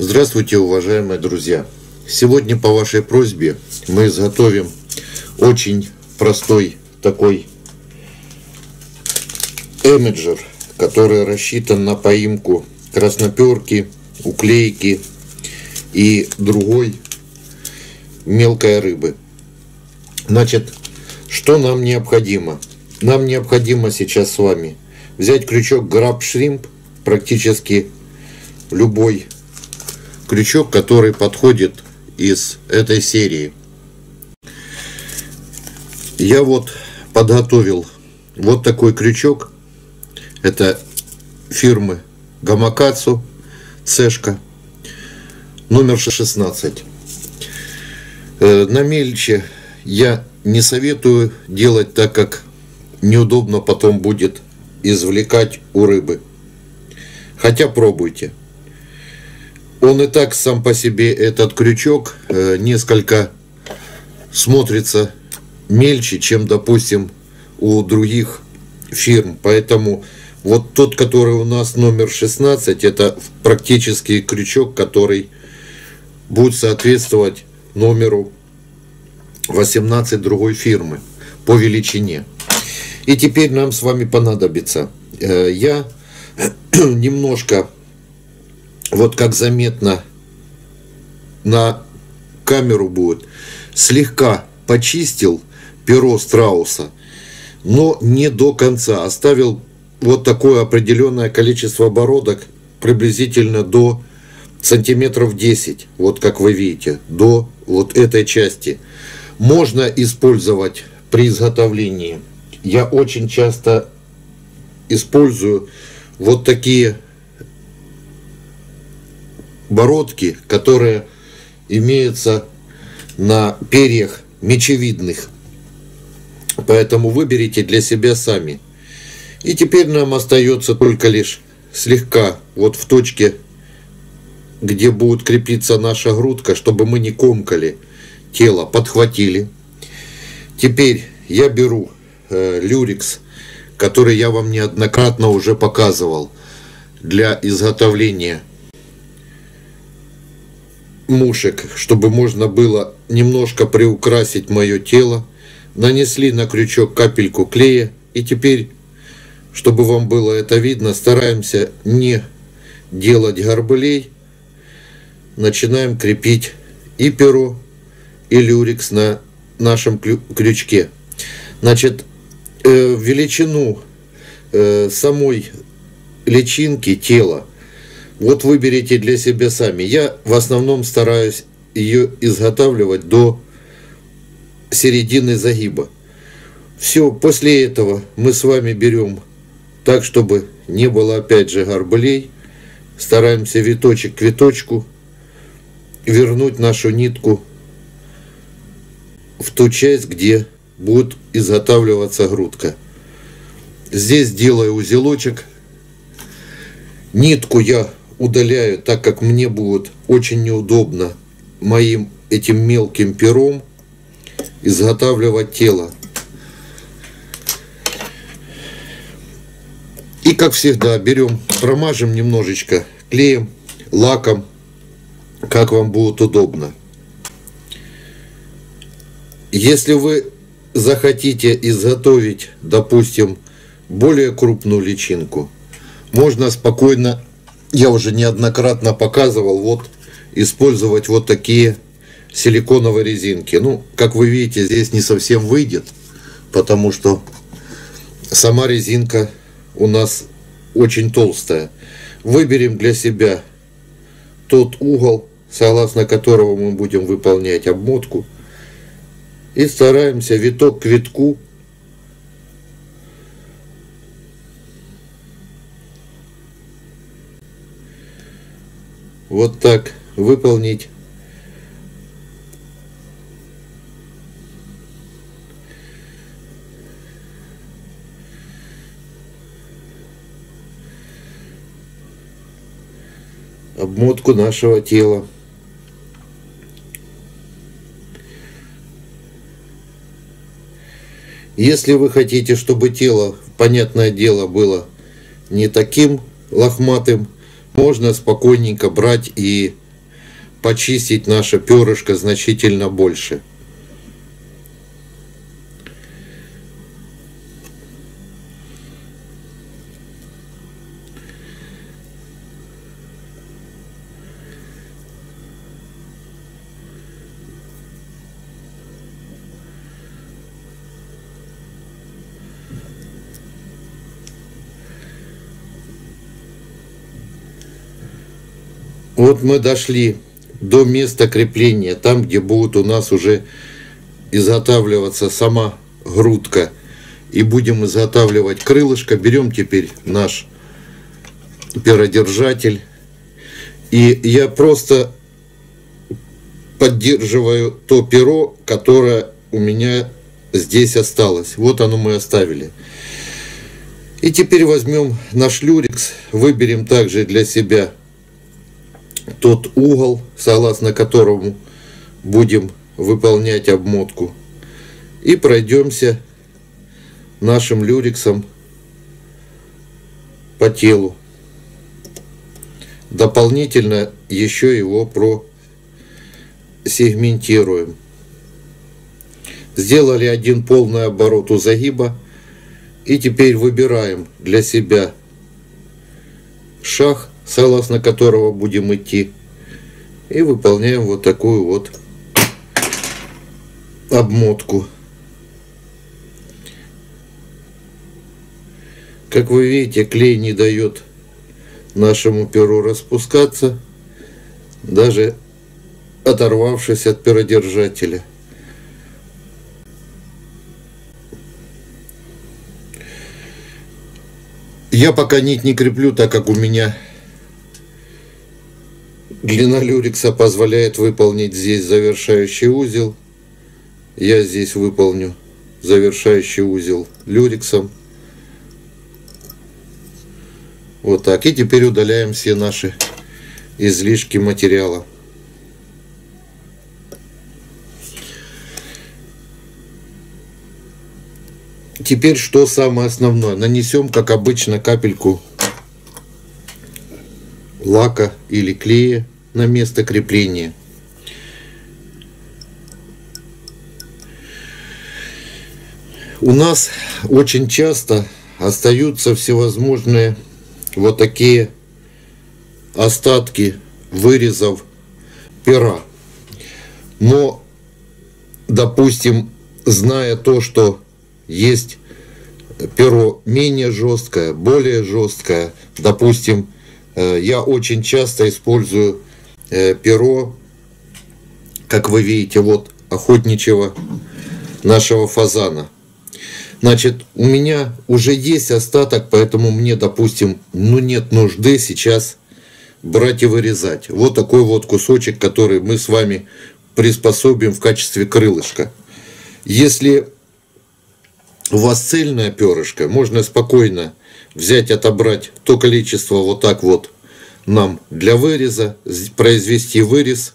Здравствуйте, уважаемые друзья! Сегодня по вашей просьбе мы изготовим очень простой такой эмиджер, который рассчитан на поимку красноперки, уклейки и другой мелкой рыбы. Значит, что нам необходимо? Нам необходимо сейчас с вами взять крючок Shrimp, практически любой крючок, который подходит из этой серии. Я вот подготовил вот такой крючок. Это фирмы Гамакацу, Цешка, номер 16. Э, на мельче я не советую делать, так как неудобно потом будет извлекать у рыбы. Хотя пробуйте. Он и так сам по себе, этот крючок, э, несколько смотрится мельче, чем, допустим, у других фирм. Поэтому вот тот, который у нас номер 16, это практически крючок, который будет соответствовать номеру 18 другой фирмы по величине. И теперь нам с вами понадобится. Э, я немножко, вот как заметно на камеру будет, слегка почистил перо страуса, но не до конца. Оставил вот такое определенное количество обороток, приблизительно до сантиметров 10, вот как вы видите, до вот этой части. Можно использовать при изготовлении я очень часто использую вот такие бородки, которые имеются на перьях мечевидных. Поэтому выберите для себя сами. И теперь нам остается только лишь слегка вот в точке, где будет крепиться наша грудка, чтобы мы не комкали тело, подхватили. Теперь я беру э, люрикс, который я вам неоднократно уже показывал для изготовления мушек, чтобы можно было немножко приукрасить мое тело. Нанесли на крючок капельку клея и теперь, чтобы вам было это видно, стараемся не делать горбылей. Начинаем крепить и перо, и люрикс на нашем крючке. Значит, э, величину э, самой личинки тела вот выберите для себя сами. Я в основном стараюсь ее изготавливать до середины загиба. Все, после этого мы с вами берем так, чтобы не было опять же горбылей. Стараемся виточек к виточку вернуть нашу нитку в ту часть, где будет изготавливаться грудка. Здесь делаю узелочек. Нитку я удаляю, так как мне будет очень неудобно моим этим мелким пером изготавливать тело. И как всегда берем, промажем немножечко клеем, лаком, как вам будет удобно. Если вы захотите изготовить, допустим, более крупную личинку, можно спокойно, я уже неоднократно показывал, вот использовать вот такие силиконовые резинки. Ну, как вы видите, здесь не совсем выйдет, потому что сама резинка у нас очень толстая. Выберем для себя тот угол, согласно которого мы будем выполнять обмотку – и стараемся виток к витку вот так выполнить обмотку нашего тела. Если вы хотите, чтобы тело, понятное дело, было не таким лохматым, можно спокойненько брать и почистить наше перышко значительно больше. Вот мы дошли до места крепления, там, где будет у нас уже изготавливаться сама грудка. И будем изготавливать крылышко. Берем теперь наш перодержатель. И я просто поддерживаю то перо, которое у меня здесь осталось. Вот оно мы оставили. И теперь возьмем наш люрикс, выберем также для себя тот угол, согласно которому будем выполнять обмотку. И пройдемся нашим люриксом по телу. Дополнительно еще его просегментируем. Сделали один полный оборот у загиба. И теперь выбираем для себя шаг согласно которого будем идти. И выполняем вот такую вот обмотку. Как вы видите, клей не дает нашему перу распускаться, даже оторвавшись от перодержателя. Я пока нить не креплю, так как у меня Длина люрикса позволяет выполнить здесь завершающий узел. Я здесь выполню завершающий узел люриксом. Вот так. И теперь удаляем все наши излишки материала. Теперь что самое основное? Нанесем, как обычно, капельку лака или клея на место крепления. У нас очень часто остаются всевозможные вот такие остатки вырезов пера. Но, допустим, зная то, что есть перо менее жесткое, более жесткое, допустим, я очень часто использую э, перо, как вы видите, вот охотничьего нашего фазана. Значит, у меня уже есть остаток, поэтому мне, допустим, ну нет нужды сейчас брать и вырезать. Вот такой вот кусочек, который мы с вами приспособим в качестве крылышка. Если у вас цельное перышко, можно спокойно взять, отобрать то количество вот так вот нам для выреза, произвести вырез,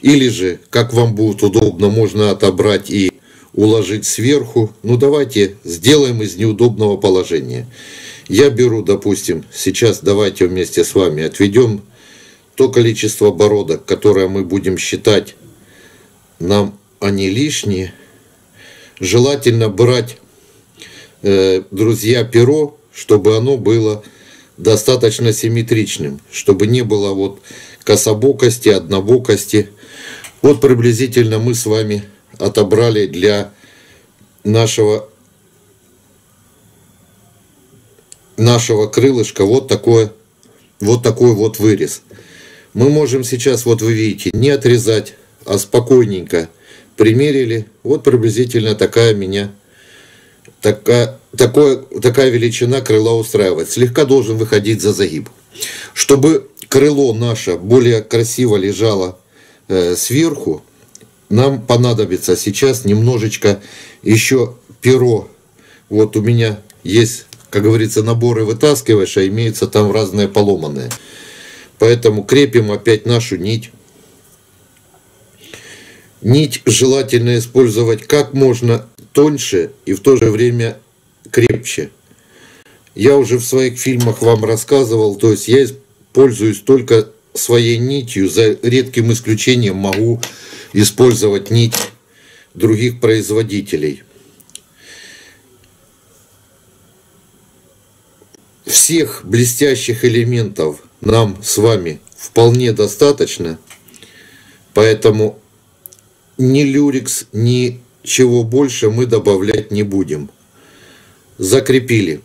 или же, как вам будет удобно, можно отобрать и уложить сверху. Ну давайте сделаем из неудобного положения. Я беру, допустим, сейчас давайте вместе с вами отведем то количество бородок, которое мы будем считать нам они лишние. Желательно брать, э, друзья, перо чтобы оно было достаточно симметричным, чтобы не было вот кособокости, однобокости. Вот приблизительно мы с вами отобрали для нашего нашего крылышка вот такое вот такой вот вырез. Мы можем сейчас, вот вы видите, не отрезать, а спокойненько примерили. Вот приблизительно такая меня такая, такое, такая величина крыла устраивает. Слегка должен выходить за загиб. Чтобы крыло наше более красиво лежало э, сверху, нам понадобится сейчас немножечко еще перо. Вот у меня есть, как говорится, наборы вытаскиваешь, а имеются там разные поломанные. Поэтому крепим опять нашу нить. Нить желательно использовать как можно тоньше и в то же время крепче. Я уже в своих фильмах вам рассказывал, то есть я пользуюсь только своей нитью, за редким исключением могу использовать нить других производителей. Всех блестящих элементов нам с вами вполне достаточно, поэтому ни люрикс, ни чего больше мы добавлять не будем. Закрепили.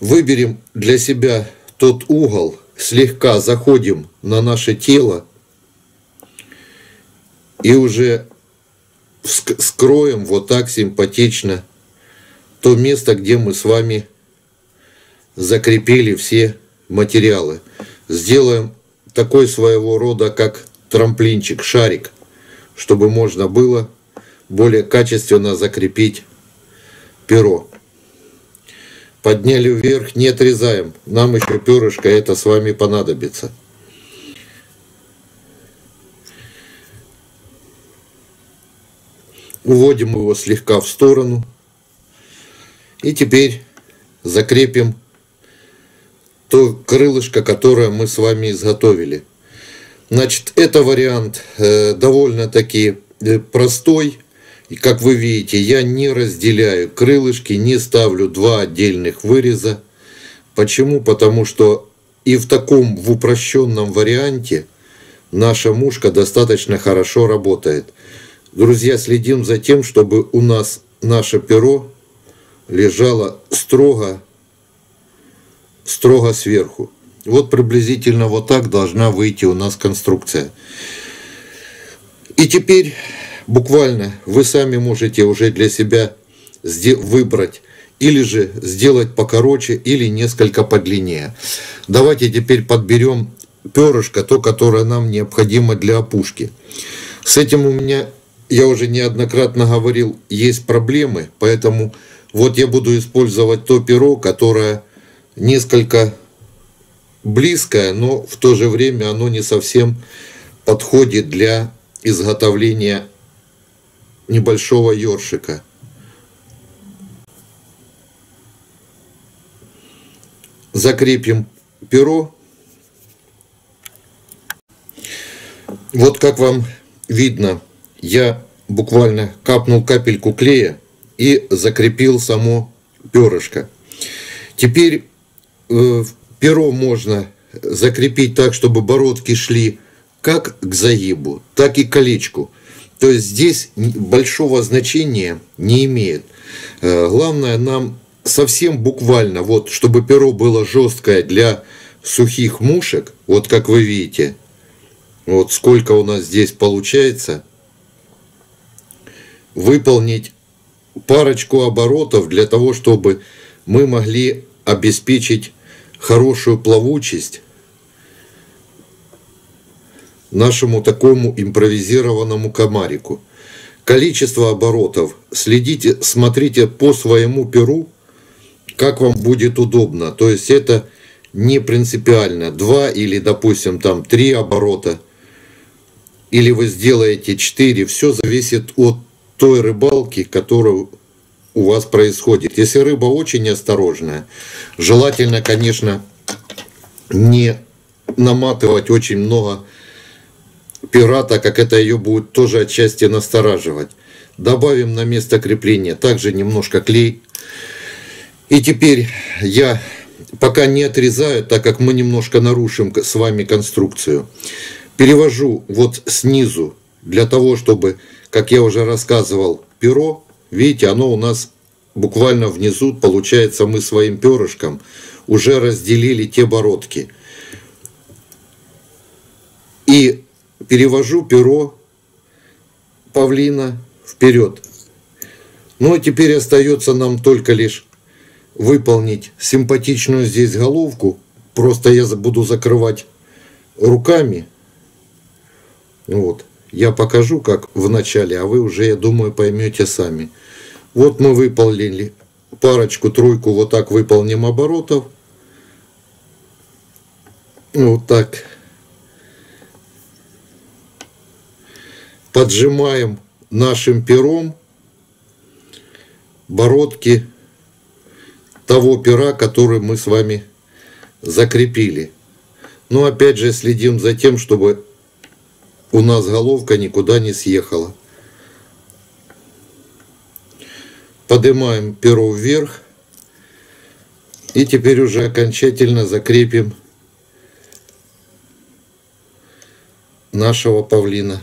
Выберем для себя тот угол, слегка заходим на наше тело и уже скроем вот так симпатично то место, где мы с вами закрепили все материалы. Сделаем такой своего рода, как трамплинчик, шарик, чтобы можно было более качественно закрепить перо. Подняли вверх, не отрезаем. Нам еще перышко это с вами понадобится. Уводим его слегка в сторону. И теперь закрепим то крылышко, которое мы с вами изготовили. Значит, это вариант э, довольно-таки э, простой. И как вы видите, я не разделяю крылышки, не ставлю два отдельных выреза. Почему? Потому что и в таком, в упрощенном варианте наша мушка достаточно хорошо работает. Друзья, следим за тем, чтобы у нас наше перо лежало строго, строго сверху. Вот приблизительно вот так должна выйти у нас конструкция. И теперь буквально вы сами можете уже для себя выбрать или же сделать покороче или несколько подлиннее. Давайте теперь подберем перышко, то, которое нам необходимо для опушки. С этим у меня я уже неоднократно говорил, есть проблемы, поэтому вот я буду использовать то перо, которое несколько близкое, но в то же время оно не совсем подходит для изготовления небольшого ёршика. Закрепим перо. Вот как вам видно, я буквально капнул капельку клея и закрепил само перышко. Теперь э, перо можно закрепить так, чтобы бородки шли как к загибу, так и к колечку. То есть здесь большого значения не имеет. Э, главное нам совсем буквально, вот, чтобы перо было жесткое для сухих мушек, вот как вы видите, вот сколько у нас здесь получается – выполнить парочку оборотов для того, чтобы мы могли обеспечить хорошую плавучесть нашему такому импровизированному комарику. Количество оборотов следите, смотрите по своему перу, как вам будет удобно. То есть это не принципиально. Два или, допустим, там три оборота. Или вы сделаете четыре. Все зависит от той рыбалки, которая у вас происходит. Если рыба очень осторожная, желательно, конечно, не наматывать очень много пера, так как это ее будет тоже отчасти настораживать. Добавим на место крепления также немножко клей. И теперь я пока не отрезаю, так как мы немножко нарушим с вами конструкцию. Перевожу вот снизу для того, чтобы как я уже рассказывал, перо, видите, оно у нас буквально внизу, получается, мы своим перышком уже разделили те бородки. И перевожу перо павлина вперед. Ну а теперь остается нам только лишь выполнить симпатичную здесь головку. Просто я буду закрывать руками. Вот. Я покажу, как в начале, а вы уже, я думаю, поймете сами. Вот мы выполнили парочку, тройку, вот так выполним оборотов. Вот так. Поджимаем нашим пером бородки того пера, который мы с вами закрепили. Но опять же следим за тем, чтобы у нас головка никуда не съехала. Поднимаем перо вверх. И теперь уже окончательно закрепим нашего павлина.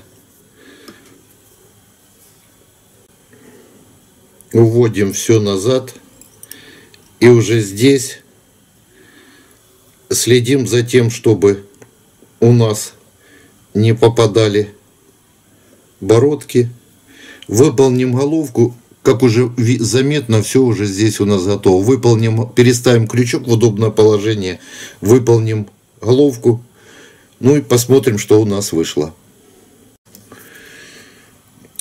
Уводим все назад. И уже здесь следим за тем, чтобы у нас не попадали бородки. Выполним головку, как уже заметно, все уже здесь у нас готово. Выполним, переставим крючок в удобное положение, выполним головку, ну и посмотрим, что у нас вышло.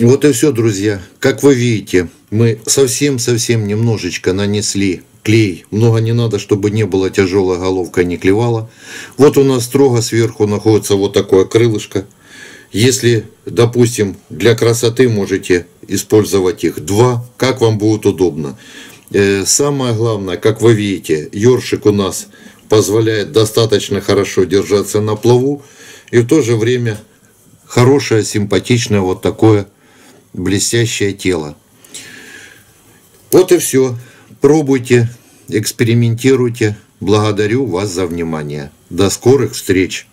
Вот и все, друзья. Как вы видите, мы совсем-совсем немножечко нанесли клей. Много не надо, чтобы не было тяжелая головка, не клевала. Вот у нас строго сверху находится вот такое крылышко. Если, допустим, для красоты можете использовать их два, как вам будет удобно. Э, самое главное, как вы видите, ёршик у нас позволяет достаточно хорошо держаться на плаву и в то же время хорошее, симпатичное вот такое блестящее тело. Вот и все. Пробуйте, экспериментируйте. Благодарю вас за внимание. До скорых встреч!